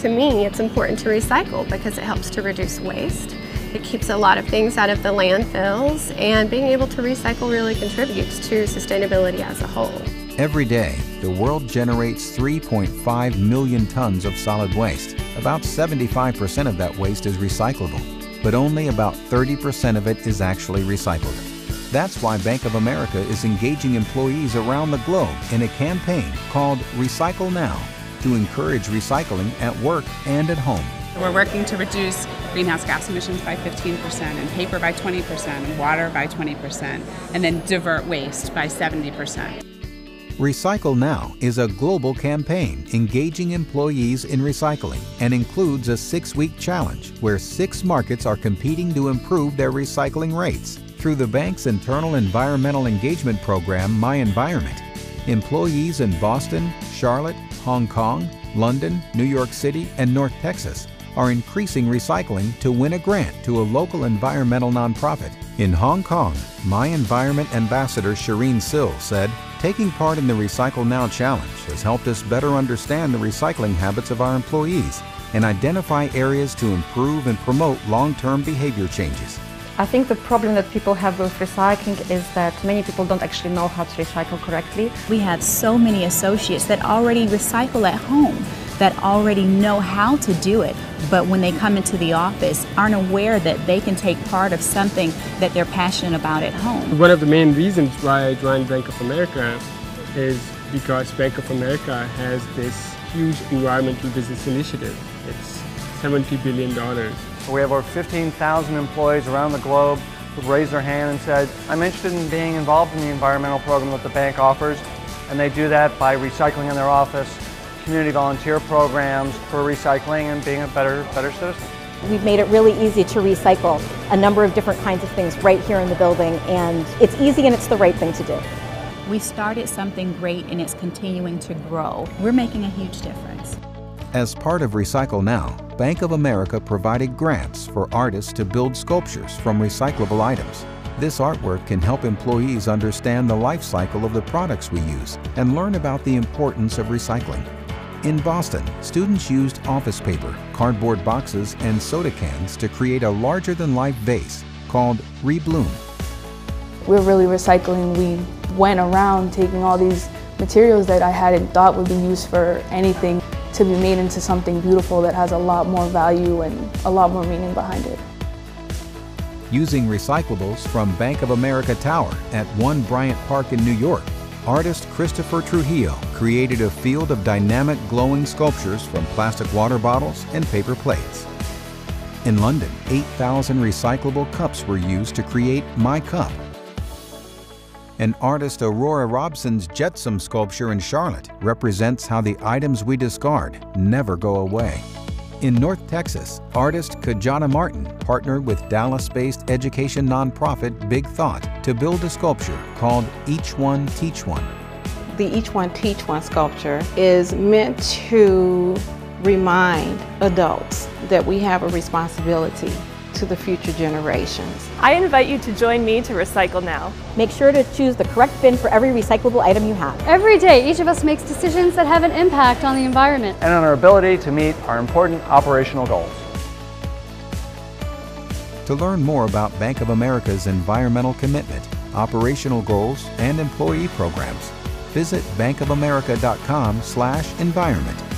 To me, it's important to recycle because it helps to reduce waste. It keeps a lot of things out of the landfills, and being able to recycle really contributes to sustainability as a whole. Every day, the world generates 3.5 million tons of solid waste. About 75% of that waste is recyclable, but only about 30% of it is actually recycled. That's why Bank of America is engaging employees around the globe in a campaign called Recycle Now to encourage recycling at work and at home. We're working to reduce greenhouse gas emissions by 15%, and paper by 20%, and water by 20%, and then divert waste by 70%. Recycle Now is a global campaign engaging employees in recycling and includes a six-week challenge where six markets are competing to improve their recycling rates through the bank's internal environmental engagement program, My Environment. Employees in Boston, Charlotte, Hong Kong, London, New York City, and North Texas are increasing recycling to win a grant to a local environmental nonprofit. In Hong Kong, My Environment Ambassador Shireen Sill said, Taking part in the Recycle Now challenge has helped us better understand the recycling habits of our employees and identify areas to improve and promote long-term behavior changes. I think the problem that people have with recycling is that many people don't actually know how to recycle correctly. We have so many associates that already recycle at home, that already know how to do it, but when they come into the office aren't aware that they can take part of something that they're passionate about at home. One of the main reasons why I joined Bank of America is because Bank of America has this huge environmental business initiative. It's $70 billion we have over 15,000 employees around the globe who raised their hand and said, I'm interested in being involved in the environmental program that the bank offers. And they do that by recycling in their office, community volunteer programs for recycling and being a better, better citizen. We've made it really easy to recycle a number of different kinds of things right here in the building and it's easy and it's the right thing to do. We started something great and it's continuing to grow. We're making a huge difference. As part of Recycle Now, Bank of America provided grants for artists to build sculptures from recyclable items. This artwork can help employees understand the life cycle of the products we use and learn about the importance of recycling. In Boston, students used office paper, cardboard boxes, and soda cans to create a larger-than-life vase called Rebloom. We're really recycling. We went around taking all these materials that I hadn't thought would be used for anything to be made into something beautiful that has a lot more value and a lot more meaning behind it. Using recyclables from Bank of America Tower at One Bryant Park in New York, artist Christopher Trujillo created a field of dynamic glowing sculptures from plastic water bottles and paper plates. In London, 8,000 recyclable cups were used to create My Cup, and artist Aurora Robson's Jetsam sculpture in Charlotte represents how the items we discard never go away. In North Texas, artist Kajana Martin partnered with Dallas-based education nonprofit Big Thought to build a sculpture called Each One Teach One. The Each One Teach One sculpture is meant to remind adults that we have a responsibility to the future generations. I invite you to join me to Recycle Now. Make sure to choose the correct bin for every recyclable item you have. Every day, each of us makes decisions that have an impact on the environment. And on our ability to meet our important operational goals. To learn more about Bank of America's environmental commitment, operational goals, and employee programs, visit bankofamerica.com/environment.